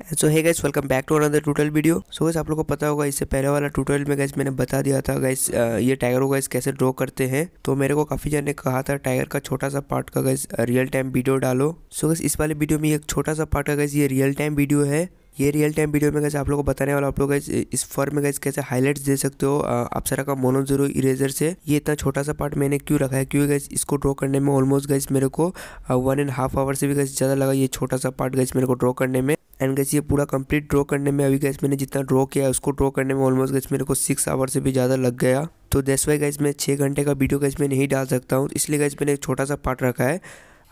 सो है guys welcome back to another tutorial video so guys आप लोगों को पता होगा, इससे पहले वाला ट्यूटोरियल में गाइस मैंने बता दिया था गाइस ये टाइगर को गाइस कैसे ड्रॉ करते हैं। तो मेरे को काफ़ी जन ने कहा था टाइगर का छोटा सा पार्ट का गाइस रियल टाइम वीडियो डालो। सो गाइस इस वाले वीडियो में एक छोटा सा पार्ट का गाइस ये रियल टाइम वीडियो है। ये रियल टाइम वीडियो में कैसे आप लोगों को बताने वाला आप लोग इस फर में कैसे कैसे हाईलाइट्स दे सकते हो। अप्सरा का मोनो ज़ीरो इरेजर से। ये इतना छोटा सा पार्ट मैंने क्यों रखा है? क्योंकि गैस इसको ड्रॉ करने में ऑलमोस्ट गैस मेरे को वन एंड हाफ़ आवर से भी गैस ज़्यादा लगा ये छोटा सा पार्ट गैस मेरे को ड्रॉ करने में। एंड गैस ये पूरा कंप्लीट ड्रॉ करने में अभी गैस मैंने जितना ड्रॉ किया उसको ड्रॉ करने में ऑलमोस्ट गैस मेरे को सिक्स आवर से भी ज़्यादा लग गया। तो दैट्स वाई गैस मैं छः घंटे का वीडियो गैस में नहीं डाल सकता हूँ। इसलिए गैस मैंने एक छोटा सा पार्ट रखा है।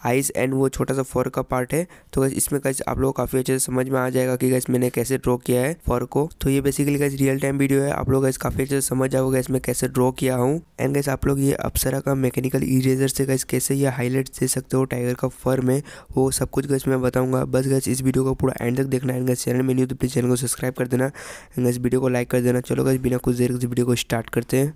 आइस एंड वो छोटा सा फर का पार्ट है। तो गैस इसमें गैस आप लोग काफ़ी अच्छे से समझ में आ जाएगा कि गैस मैंने कैसे ड्रॉ किया है फर को। तो ये basically guys real time video है। आप लोग गैस काफ़ी अच्छे से समझ जाओगे गैस मैं कैसे ड्रॉ किया हूँ। एंड गैस आप लोग ये अप्सरा का मैकेनिकल इरेजर से गैस कैसे ये हाईलाइट दे सकते हो टाइगर का फर में, वो सब कुछ गैस मैं बताऊँगा। बस गैस इस वीडियो को पूरा एंड तक देखना। है गैस चैनल में नहीं तो प्लीज़ चैनल को सब्सक्राइब कर देना। एंड गैस वीडियो को लाइक कर देना। चलो गैस बिना कुछ देर इस वीडियो को स्टार्ट करते हैं।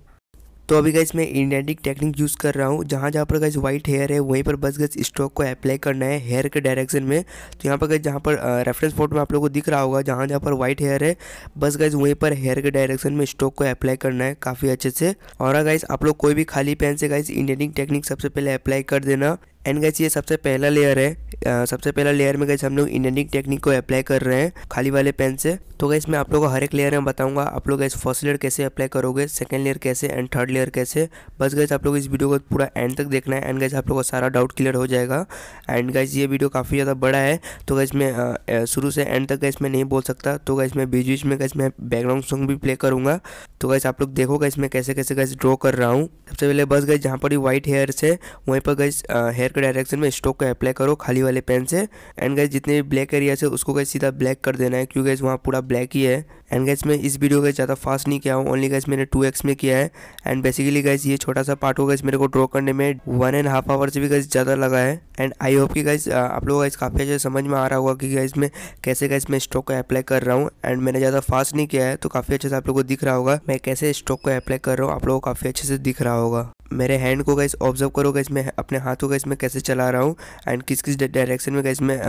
तो अभी गाइज़ मैं इंडेंटिक टेक्निक यूज़ कर रहा हूँ। जहाँ जहाँ पर गाइज़ व्हाइट हेयर है, वहीं पर बस गज स्ट्रोक को अप्लाई करना है हेयर के डायरेक्शन में। तो यहाँ पर गाइज़ जहाँ पर रेफरेंस फ़ोटो में आप लोगों को दिख रहा होगा, जहाँ जहाँ पर व्हाइट हेयर है, बस गाइज़ वहीं पर हेयर के डायरेक्शन में स्ट्रोक को अप्लाई करना है काफ़ी अच्छे से। और गाइज़ आप लोग कोई भी खाली पेन से गाइज़ इंडेंटिक टेक्निक सबसे पहले अप्लाई कर देना एंड गैस ये सबसे पहला लेयर है। आ, सबसे पहला लेयर में गैस हम लोग इंडेंटिंग टेक्निक को अप्लाई कर रहे हैं खाली वाले पेन से। तो गैस मैं आप लोगों को हर एक लेयर में बताऊँगा आप लोग गैस फ़र्स्ट लेयर कैसे अप्लाई करोगे सेकंड लेयर कैसे एंड थर्ड लेयर कैसे। बस गैस आप लोग इस वीडियो को पूरा एंड तक देखना है एंड गैस आप लोग का सारा डाउट क्लियर हो जाएगा। एंड गैस ये वीडियो काफ़ी ज़्यादा बड़ा है। तो गैस मैं शुरू से एंड तक गैस मैं नहीं बोल सकता। तो गैस मैं बीच बीच में गैस मैं बैकग्राउंड सॉन्ग भी प्ले करूँगा। तो गैस आप लोग देखो गैस मैं कैसे कैसे गैस ड्रॉ कर रहा हूँ। सबसे पहले बस गैस जहाँ पर व्हाइट हेयर से वहीं पर गैस हेयर के डायरेक्शन में स्टोक को अप्लाई करो, खाली वाले पेन से। एंड गैस जितने भी ब्लैक एरिया से, उसको गैस सीधा ब्लैक कर देना है, क्योंकि गैस वहाँ पूरा ब्लैक ही है। एंड गैस मैं इस वीडियो को ज़्यादा फास्ट नहीं किया हूँ ओनली गैस मैंने टू एक्स में किया है। एंड बेसिकली गैस ये छोटा सा पार्ट होगा इस मेरे को ड्रॉ करने में वन एंड हाफ़ आवर से भी गैस ज़्यादा लगा है। एंड आई होप कि गैस आप लोग गैस काफ़ी अच्छे समझ में आ रहा होगा कि गैस में कैसे गैस मैं स्टॉक को अप्लाई कर रहा हूँ। एंड मैंने ज़्यादा फास्ट नहीं किया है तो काफ़ी अच्छे से आप लोग को दिख रहा होगा, मैं कैसे स्टॉक को अप्लाई कर रहा हूँ, आप लोगों को काफ़ी अच्छे से दिख रहा होगा। मेरे हैंड को गैस ऑब्ज़र्व करो गैस मैं अपने हाथों का इसमें कैसे चला रहा हूँ एंड किस किस डायरेक्शन में गैस मैं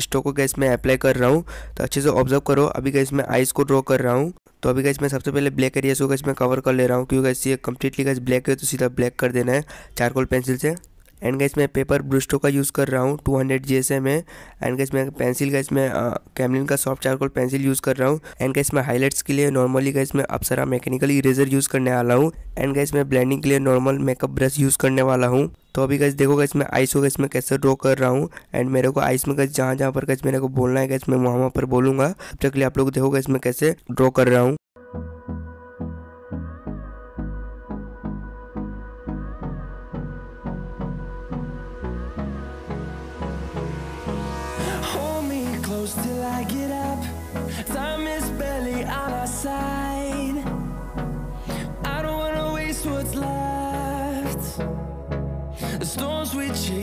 स्टोक को गैस में अप्लाई कर रहा हूँ तो अच्छे से ऑब्ज़र्व करो। अभी गैस मैं आइस को ड्रॉ कर रहा हूँ तो अभी गैस मैं सबसे पहले ब्लैक एरिया को गैस मैं कवर कर ले रहा हूँ, क्योंकि गैस ये कम्प्लीटली गैस ब्लैक है तो सीधा ब्लैक कर देना है चारकोल पेंसिल से। एंड गैस मैं पेपर ब्रुस्टो का यूज़ कर रहा हूँ 200 हंड्रेड जी एस एम है। एंड गैस मैं पेंसिल गैस मैं कैमलिन का सॉफ्ट चारकोल पेंसिल यूज़ कर रहा हूँ। एंड गैस मैं हाईलाइट्स के लिए नॉर्मली गैस मैं अप्सरा मैकेनिकल इरेजर यूज़ करने वाला हूँ। एंड गैस मैं ब्लेंडिंग के लिए नॉर्मल मेकअप ब्रश यूज़ करने वाला हूँ। तो अभी गैस देखो गैस मैं आइस को गैस मैं कैसे ड्रॉ कर रहा हूँ। एंड मेरे को आइस में गैस जहाँ जहाँ पर गैस मेरे को बोलना है गैस मैं वहाँ वहाँ पर बोलूँगा। तब तक लिए आप लोग देखो गैस मैं कैसे ड्रॉ कर रहा हूँ।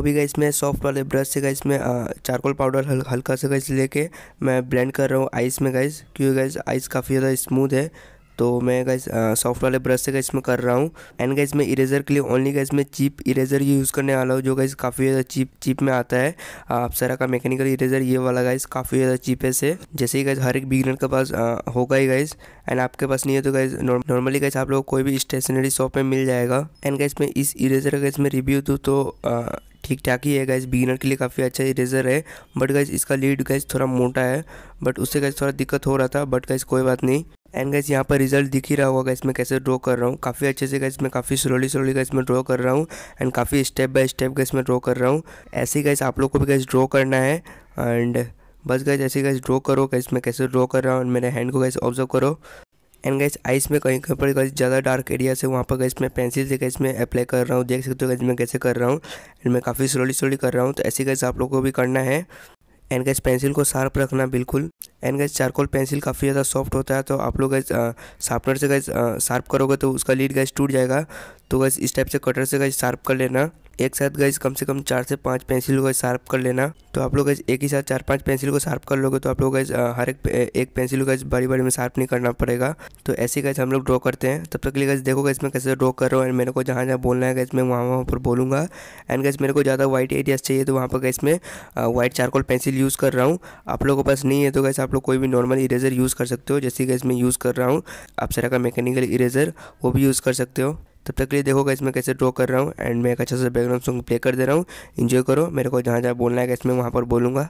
अभी गाइस मैं सॉफ्ट वाले ब्रश से गाइस मैं चारकोल पाउडर हल, हल्का सा गाइस लेके मैं ब्लेंड कर रहा हूँ आइस में गाइस क्योंकि गाइस आइस काफ़ी ज़्यादा स्मूथ है। तो मैं गैस सॉफ्ट वाले ब्रश से गैस में कर रहा हूँ। एंड गैस मैं इरेजर के लिए ओनली गैस में चीप इरेजर यूज़ करने वाला हूँ जो गैस काफ़ी ज़्यादा चीप चीप में आता है। अप्सरा का मैकेनिकल इरेजर ये वाला गैस काफ़ी ज़्यादा चीप है से। जैसे ही गैस हर एक बिगनर के पास होगा ही गैस एंड आपके पास नहीं है तो गैस नॉर्मली गैस आप लोग कोई भी स्टेशनरी शॉप में मिल जाएगा। एंड गैस मैं इस इरेजर का गैस में रिव्यू दूँ तो ठीक ठाक ही है गैस बिगिनर के लिए काफ़ी अच्छा इरेजर है बट गैस इसका लीड गैस थोड़ा मोटा है बट उससे गैस थोड़ा दिक्कत हो रहा था बट गैस कोई बात नहीं. एंड गैस यहाँ पर रिज़ल्ट दिख ही रहा होगा गैस मैं कैसे ड्रॉ कर रहा हूँ. काफ़ी अच्छे से गैस मैं काफ़ी स्लोली स्लोली गैस मैं ड्रॉ कर रहा हूँ एंड काफ़ी स्टेप बाय स्टेप गैस मैं ड्रॉ कर रहा हूँ. ऐसे ही गैस आप लोग को भी गैस ड्रॉ करना है एंड बस गैस ऐसे गैस ड्रॉ करो गैस मैं कैसे ड्रॉ कर रहा हूँ मेरे हैंड को गैस ऑब्ज़र्व करो. एंड गैस आइस में कहीं कहीं पर गैस ज़्यादा डार्क एरिया से वहाँ पर गैस मैं पेंसिल से गैस में अप्लाई कर रहा हूँ, देख सकते हो गैस मैं कैसे कर रहा हूँ। एंड मैं काफ़ी स्लोली स्लोली कर रहा हूँ तो ऐसे गैस आप लोग को भी करना है। एंड गैस पेंसिल को शार्प रखना बिल्कुल। एंड गैस चारकोल पेंसिल काफ़ी ज़्यादा सॉफ्ट होता है तो आप लोग गैस शार्पनर से गैस शार्प करोगे तो उसका लीड गैस टूट जाएगा। तो गैस इस टाइप से कटर से गैस शार्प कर लेना। एक साथ गैस कम से कम चार से पाँच पेंसिल को शार्प कर लेना। तो आप लोग एक ही साथ चार पाँच पेंसिल को शार्प कर लोगे तो आप लोग हर एक एक पेंसिल को बड़ी बड़ी में शार्प नहीं करना पड़ेगा। तो ऐसे गैस हम लोग ड्रॉ करते हैं। तब तक के लिए गैस देखो गैस मैं कैसे ड्रॉ कर रहा हूँ एंड मेरे को जहाँ जहाँ बोलना है गैस मैं वहाँ वहाँ पर बोलूँगा। एंड गैस मेरे को ज़्यादा वाइट एरियाज़ चाहिए तो वहाँ पर गैस मैं वाइट चारकोल पेंसिल यूज़ कर रहा हूँ। आप लोगों के पास नहीं है तो गैस आप लोग कोई भी नॉर्मल इरेजर यूज़ कर सकते हो। जैसे गैस मैं यूज़ कर रहा हूँ, आप का मैकेनिकल इरेजर वो भी यूज़ कर सकते हो। तब तक के लिए देखोगा इसमें कैसे ड्रॉ कर रहा हूँ एंड मैं एक अच्छा सा बैकग्राउंड सॉन्ग प्ले कर दे रहा हूँ। इन्जॉय करो, मेरे को जहाँ जहाँ बोलना है इसमें वहाँ पर बोलूँगा।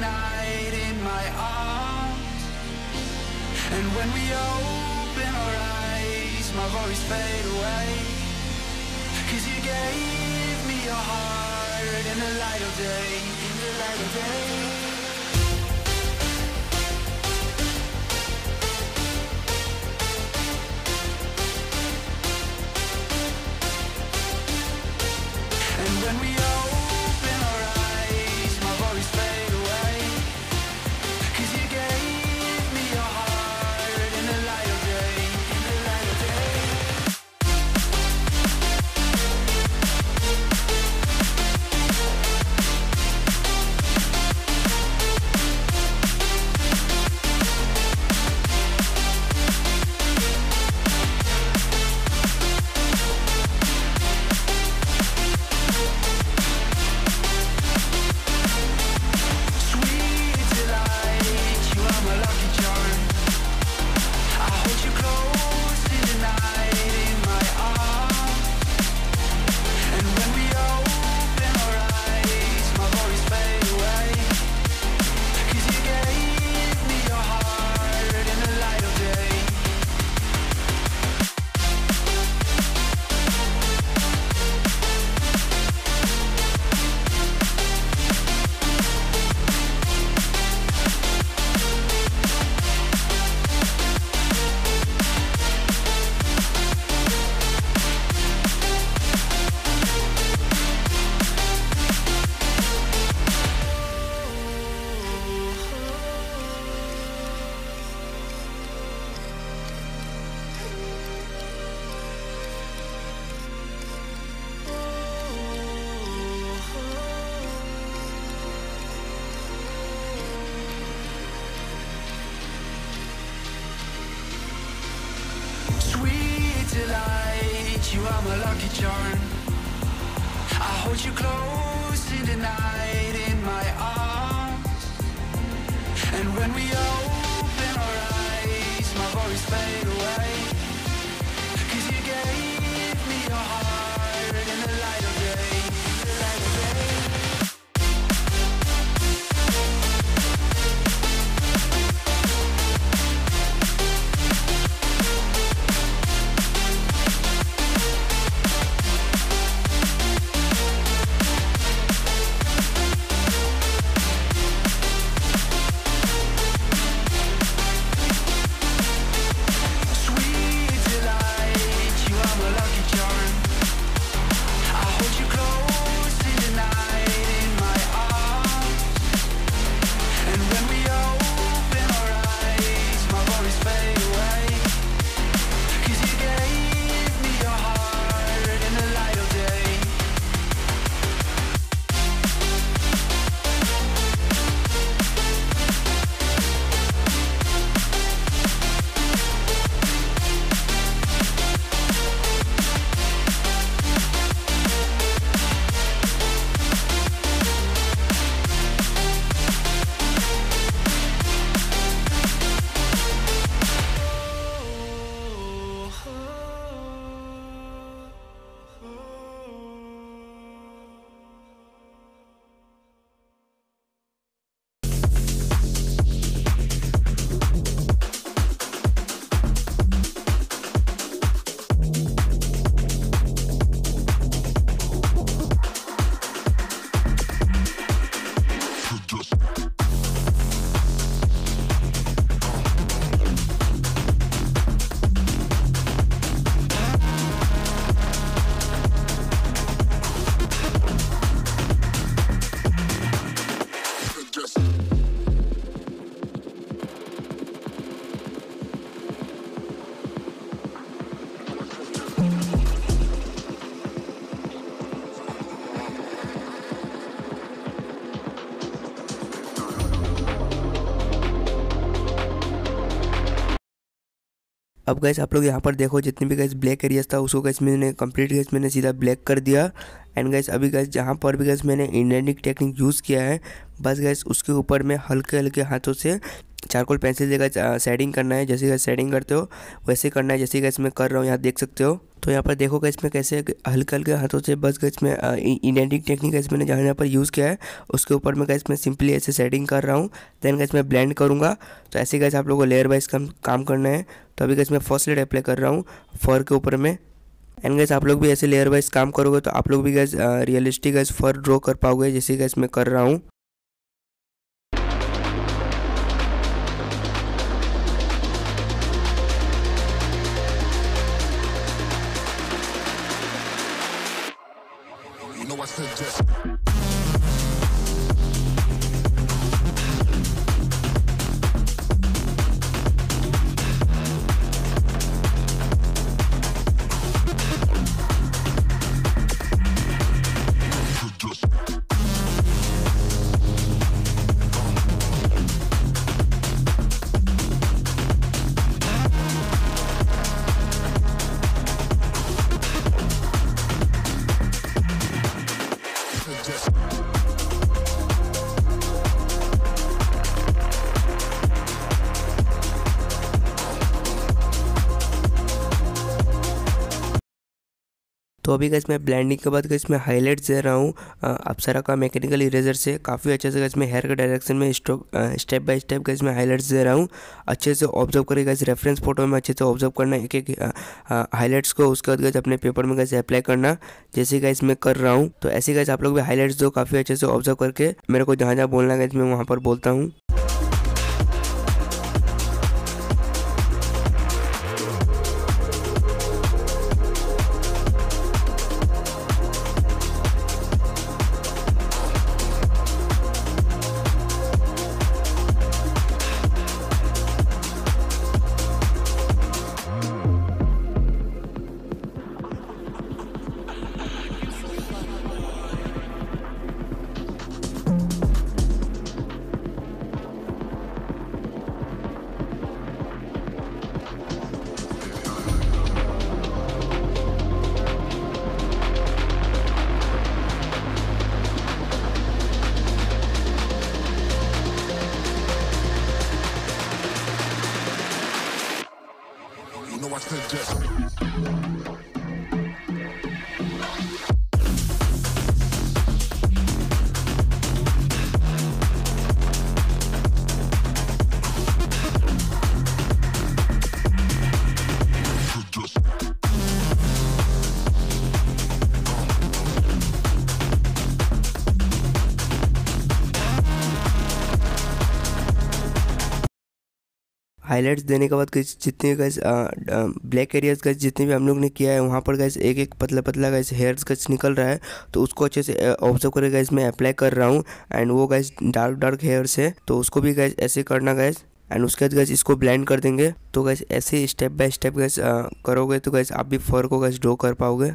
night in my arms. And when we open our eyes My worries fade away. Cause you gave me your heart In the light of day In the light of day. अब गैस आप लोग यहाँ पर देखो, जितने भी gas black areas था, उसको गैस मैंने कंप्लीट गैस मैंने सीधा ब्लैक कर दिया। एंड गैस अभी गैस जहाँ पर भी गैस मैंने इंडेंटिंग टेक्निक यूज़ किया है, बस गैस उसके ऊपर मैं हल्के हल्के हाथों से चारकोल पेंसिल से गैस शेडिंग करना है, जैसे गैस शेडिंग करते हो, वैसे करना है, जैसे गैस मैं कर रहा हूँ, यहाँ देख सकते हो। तो यहाँ पर देखो गैस मैं कैसे हल्के हल्के हाथों से बस गैस में इंडेंटिंग टेक्निक गैस मैंने जहाँ जहाँ पर यूज़ किया है। उसके ऊपर मैं गैस मैं सिंपली ऐसे सेटिंग कर रहा हूँ। देन गैस मैं ब्लेंड करूँगा। तो ऐसे गैस आप लोगों को लेयर वाइज काम काम करना है। तो अभी गैस मैं फ़र्स्ट लेड अप्लाई कर रहा हूँ फर के ऊपर में। एंड गैस आप लोग भी ऐसे लेयर वाइज काम करोगे तो आप लोग भी guys realistic guys fur draw कर पाओगे, जैसे गैस मैं कर रहा हूँ। possess. तो अभी गैस मैं ब्लेंडिंग के बाद गैस मैं हाईलाइट्स दे रहा हूँ। अप्सरा का मैकेनिकल इरेजर से काफ़ी अच्छे से गैस मैं हेयर के डायरेक्शन में स्टेप बाय स्टेप गैस मैं हाईलाइट्स दे रहा हूँ। अच्छे से ऑब्ज़र्व करें गैस रेफरेंस फ़ोटो में अच्छे से ऑब्ज़र्व करना, एक एक हाईलाइट्स को, उसके बाद गैस अपने पेपर में गैस अप्लाई करना। जैसे गैस मैं कर रहा हूँ तो ऐसे गैस आप लोग भी हाईलाइट्स दो, काफ़ी अच्छे से ऑब्ज़र्व करके मेरे को जहाँ जहाँ बोलना गैस मैं वहाँ पर बोलता हूँ। हाईलाइट्स देने के बाद गैस जितने गैस ब्लैक एरियाज़ गैस जितने भी हम लोग ने किया है, वहाँ पर गैस एक एक पतला पतला गैस हेयर्स गैस निकल रहा है तो उसको अच्छे से ऑब्ज़र्व करके गैस मैं अप्लाई कर रहा हूँ एंड वो गैस डार्क डार्क हेयर्स है तो उसको भी गैस ऐसे करना गैस एंड उसके बाद गैस इसको ब्लेंड कर देंगे तो गैस ऐसे स्टेप बाय स्टेप गैस करोगे तो गैस आप भी फर को गैस ड्रॉ कर पाओगे।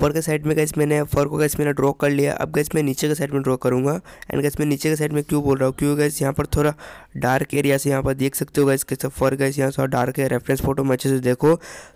ऊपर के साइड में गैस मैंने फर को गैस मैंने ड्रॉ कर लिया। अब गैस मैं नीचे के साइड में ड्रॉ करूँगा। एंड गैस मैं नीचे के साइड में क्यों बोल रहा हूँ? क्यों गैस यहाँ पर थोड़ा डार्क एरिया से यहाँ पर देख सकते हो गैस कैसे फर गैस यहाँ थोड़ा डार्क है। रेफरेंस फ़ोटो में अच्छे से देखो।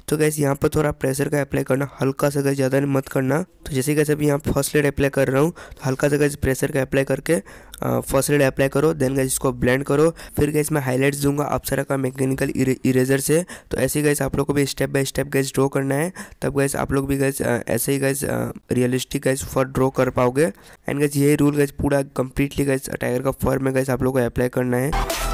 तो गैस यहाँ पर थोड़ा प्रेशर का अप्लाई करना, हल्का सा गैस ज़्यादा मत करना। तो जैसे गैस अभी यहाँ फ़र्स्ट लेड अप्लाई कर रहा हूँ तो हल्का सा गैस प्रेशर का अप्लाई करके फ़र्स्ट रेड अप्लाई करो देन गैस इसको ब्लेंड करो। फिर गैस मैं हाईलाइट्स दूँगा अप्सरा का मैकेनिकल इरेजर से। तो ऐसे गैस आप लोग को भी step by step guys draw करना है। तब गैस आप लोग भी गैस ऐसे ही guys realistic guys fur draw कर पाओगे। एंड गैस यही रूल गैस पूरा कंप्लीटली गैस टाइगर का फर में गैस आप लोग को अप्लाई करना है।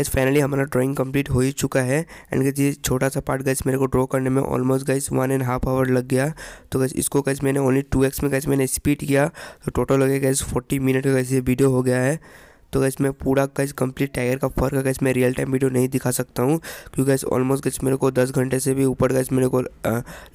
Guys finally हमारा ड्राइंग कंप्लीट हो ही चुका है। एंड गैस ये छोटा सा पार्ट गैस मेरे को ड्रॉ करने में almost guys one and half hour लग गया। तो गैस इसको गैस मैंने ओनली टू एक्स में गैस मैंने स्पीड किया। तो टोटल हो गया गैस फोर्टी मिनट का गैस ये वीडियो हो गया है। तो गैस मैं पूरा गैस कंप्लीट टाइगर का फर का गैस मैं रियल टाइम वीडियो नहीं दिखा सकता हूँ। क्योंकि गैस ऑलमोस्ट गैस मेरे को दस घंटे से भी ऊपर गैस मेरे को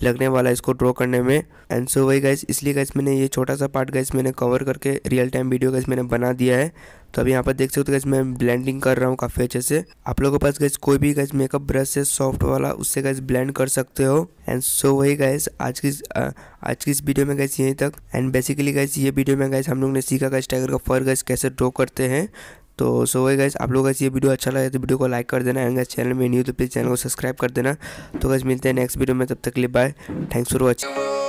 लगने वाला है इसको ड्रॉ करने में। एंड सो वही गैस इसलिए गैस मैंने ये छोटा सा पार्ट गैस मैंने कवर करके रियल टाइम वीडियो गैस मैंने बना दिया है। तो अभी यहाँ पर देख सकते हो गैस मैं ब्लेंडिंग कर रहा हूँ काफ़ी अच्छे से। आप लोगों के पास गैस कोई भी गैस मेकअप ब्रश है सॉफ्ट वाला, उससे गैस ब्लेंड कर सकते हो। एंड सो वही गैस आज की आज की इस वीडियो में गैस यहीं तक। एंड बेसिकली गैस ये वीडियो में गैस हम लोग ने सीखा गैस टाइगर का फर गैस कैसे ड्रॉ करते हैं। तो सो वही गैस आप लोग गैस ये वीडियो अच्छा लगे तो वीडियो को लाइक कर देना। एंड गैस चैनल में न्यू तो प्लीज़ चैनल को सब्सक्राइब कर देना। तो गैस मिलते हैं नेक्स्ट वीडियो में, तब तक के लिए बाय थैंक्स फॉर वॉचिंग